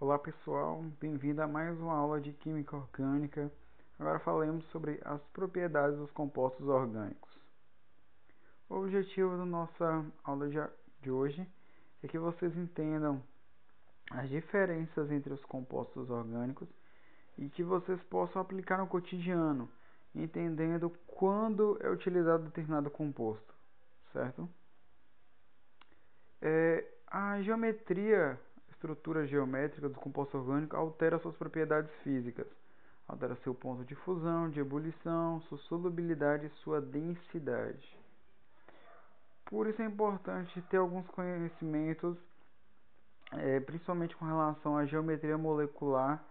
Olá pessoal, bem-vindo a mais uma aula de Química Orgânica. Agora falaremos sobre as propriedades dos compostos orgânicos. O objetivo da nossa aula de hoje é que vocês entendam as diferenças entre os compostos orgânicos e que vocês possam aplicar no cotidiano, entendendo quando é utilizado determinado composto, certo? É, a geometria estrutura geométrica do composto orgânico altera suas propriedades físicas. Altera seu ponto de fusão, de ebulição, sua solubilidade e sua densidade. Por isso é importante ter alguns conhecimentos, é, principalmente com relação à geometria molecular,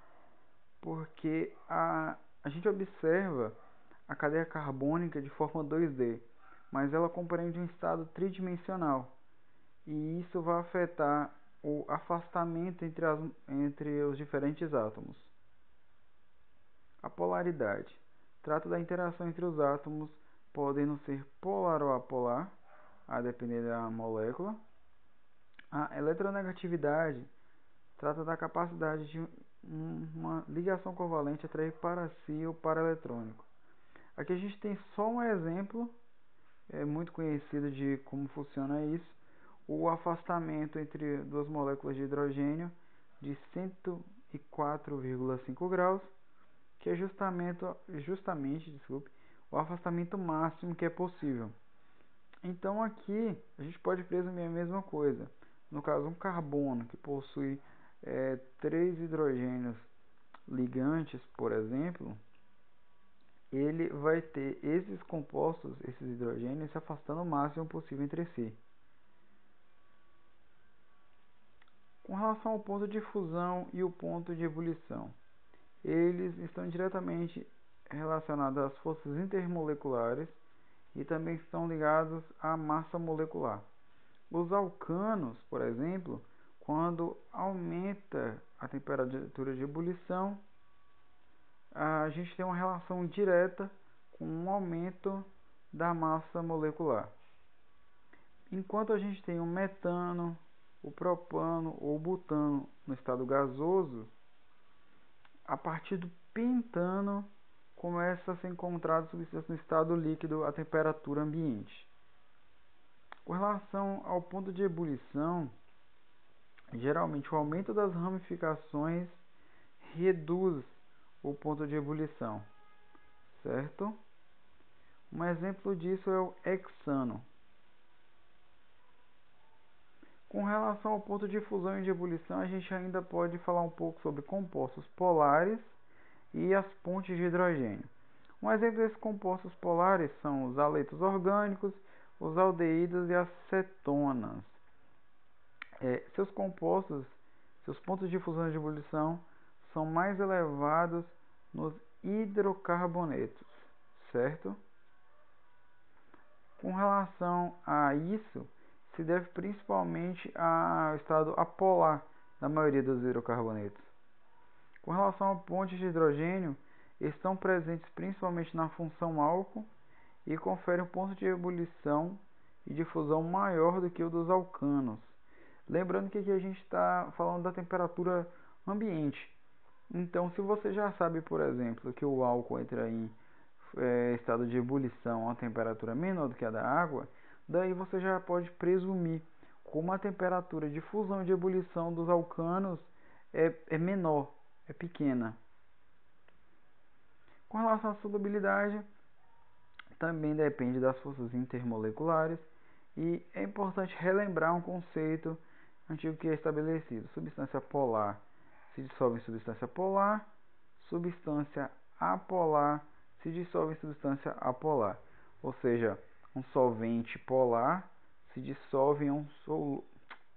porque a, a gente observa a cadeia carbônica de forma 2D, mas ela compreende um estado tridimensional. E isso vai afetar o afastamento entre, as, entre os diferentes átomos. A polaridade trata da interação entre os átomos, podendo ser polar ou apolar, a depender da molécula. A eletronegatividade trata da capacidade de uma ligação covalente atrair para si o eletrônico. Aqui a gente tem só um exemplo é muito conhecido de como funciona isso, o afastamento entre duas moléculas de hidrogênio de 104,5 graus, que é justamente, justamente desculpe, o afastamento máximo que é possível. Então aqui a gente pode presumir a mesma coisa. No caso, um carbono que possui é, três hidrogênios ligantes, por exemplo, ele vai ter esses compostos, esses hidrogênios, se afastando o máximo possível entre si. Com relação ao ponto de fusão e o ponto de ebulição, eles estão diretamente relacionados às forças intermoleculares e também estão ligados à massa molecular. Os alcanos, por exemplo, quando aumenta a temperatura de ebulição, a gente tem uma relação direta com um aumento da massa molecular. Enquanto a gente tem o metano, o propano ou butano no estado gasoso, a partir do pentano começa a ser encontrado substâncias no estado líquido a temperatura ambiente. Com relação ao ponto de ebulição, geralmente o aumento das ramificações reduz o ponto de ebulição, certo? Um exemplo disso é o hexano. Com relação ao ponto de fusão e de ebulição, a gente ainda pode falar um pouco sobre compostos polares e as pontes de hidrogênio. Um exemplo desses compostos polares são os aletos orgânicos, os aldeídos e as cetonas. É, seus compostos, seus pontos de fusão e de ebulição são mais elevados nos hidrocarbonetos, certo? Com relação a isso, se deve principalmente ao estado apolar da maioria dos hidrocarbonetos. Com relação a pontes de hidrogênio, estão presentes principalmente na função álcool e conferem um ponto de ebulição e de fusão maior do que o dos alcanos. Lembrando que aqui a gente está falando da temperatura ambiente. Então, se você já sabe, por exemplo, que o álcool entra em é, estado de ebulição a temperatura menor do que a da água, Daí você já pode presumir como a temperatura de fusão e de ebulição dos alcanos é, é menor, é pequena. Com relação à solubilidade, também depende das forças intermoleculares e é importante relembrar um conceito antigo que é estabelecido. Substância polar se dissolve em substância polar, substância apolar se dissolve em substância apolar. Ou seja, um solvente polar se dissolve em um soluto,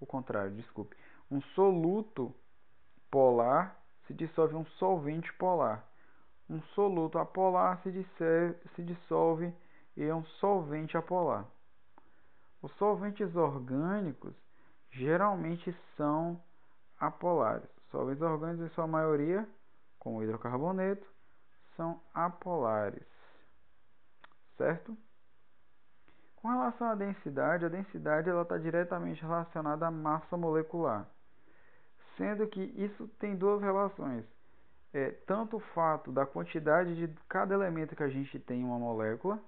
o contrário, desculpe, um soluto polar se dissolve em um solvente polar. Um soluto apolar se, dissolve, se dissolve em um solvente apolar. Os solventes orgânicos geralmente são apolares. Solventes orgânicos, em sua maioria, como o hidrocarboneto, são apolares. Certo? Com relação à densidade, a densidade está diretamente relacionada à massa molecular. sendo que isso tem duas relações. É, tanto o fato da quantidade de cada elemento que a gente tem em uma molécula,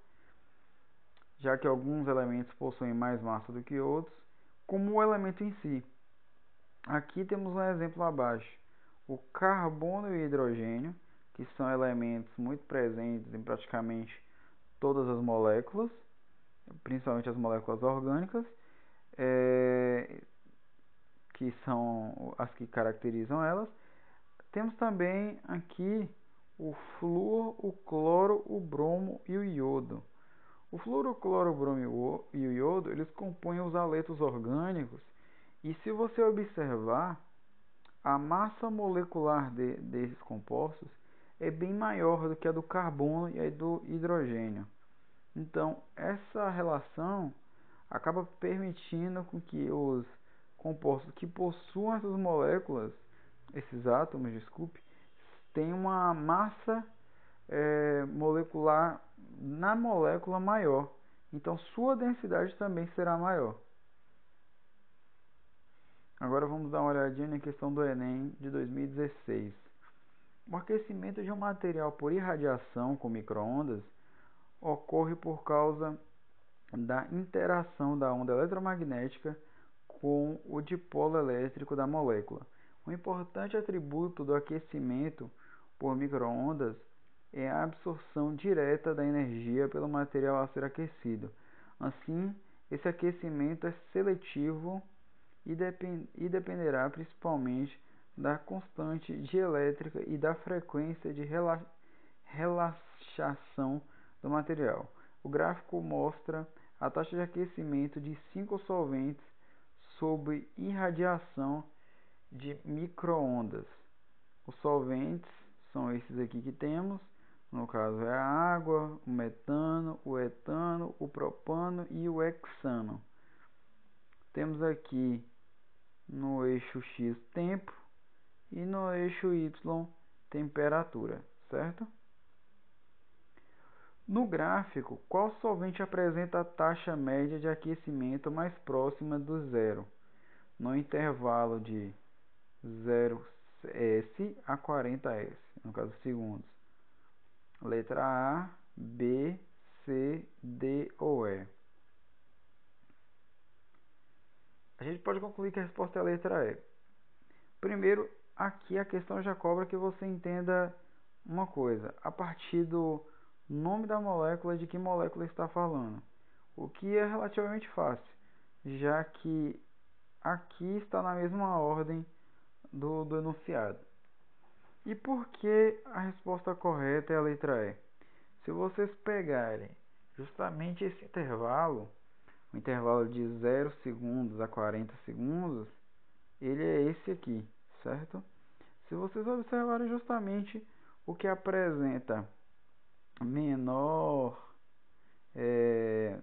já que alguns elementos possuem mais massa do que outros, como o elemento em si. Aqui temos um exemplo abaixo. O carbono e o hidrogênio, que são elementos muito presentes em praticamente todas as moléculas, principalmente as moléculas orgânicas, é, que são as que caracterizam elas. Temos também aqui o flúor, o cloro, o bromo e o iodo. O flúor, o cloro, o bromo e o iodo, eles compõem os aletos orgânicos e se você observar, a massa molecular de, desses compostos é bem maior do que a do carbono e a do hidrogênio. Então, essa relação acaba permitindo com que os compostos que possuam essas moléculas, esses átomos, desculpe, tenham uma massa é, molecular na molécula maior. Então, sua densidade também será maior. Agora vamos dar uma olhadinha na questão do Enem de 2016. O aquecimento de um material por irradiação com microondas ocorre por causa da interação da onda eletromagnética com o dipolo elétrico da molécula. Um importante atributo do aquecimento por microondas é a absorção direta da energia pelo material a ser aquecido. Assim, esse aquecimento é seletivo e, depend e dependerá principalmente da constante dielétrica e da frequência de rela relaxação do material. O gráfico mostra a taxa de aquecimento de cinco solventes sob irradiação de microondas. Os solventes são esses aqui que temos, no caso é a água, o metano, o etano, o propano e o hexano. Temos aqui no eixo X tempo e no eixo Y temperatura, certo? No gráfico, qual solvente apresenta a taxa média de aquecimento mais próxima do zero, no intervalo de 0S a 40S, no caso segundos? Letra A, B, C, D ou E. a gente pode concluir que a resposta é a letra E. Primeiro, aqui a questão já cobra que você entenda uma coisa, a partir do nome da molécula, de que molécula está falando. O que é relativamente fácil, já que aqui está na mesma ordem do, do enunciado. E por que a resposta correta é a letra E? Se vocês pegarem justamente esse intervalo, o intervalo de 0 segundos a 40 segundos, ele é esse aqui, certo? Se vocês observarem justamente o que apresenta menor é,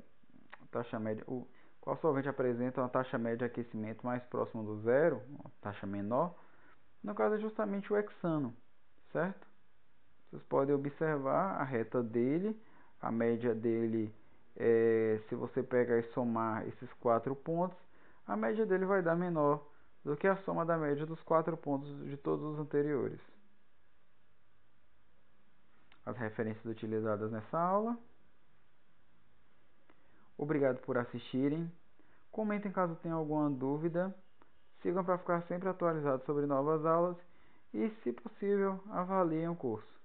taxa média, o, qual solvente apresenta uma taxa média de aquecimento mais próxima do zero, uma taxa menor, no caso é justamente o hexano, certo? Vocês podem observar a reta dele, a média dele é, se você pegar e somar esses quatro pontos, a média dele vai dar menor do que a soma da média dos quatro pontos de todos os anteriores. As referências utilizadas nessa aula. Obrigado por assistirem. Comentem caso tenham alguma dúvida. Sigam para ficar sempre atualizados sobre novas aulas e, se possível, avaliem o curso.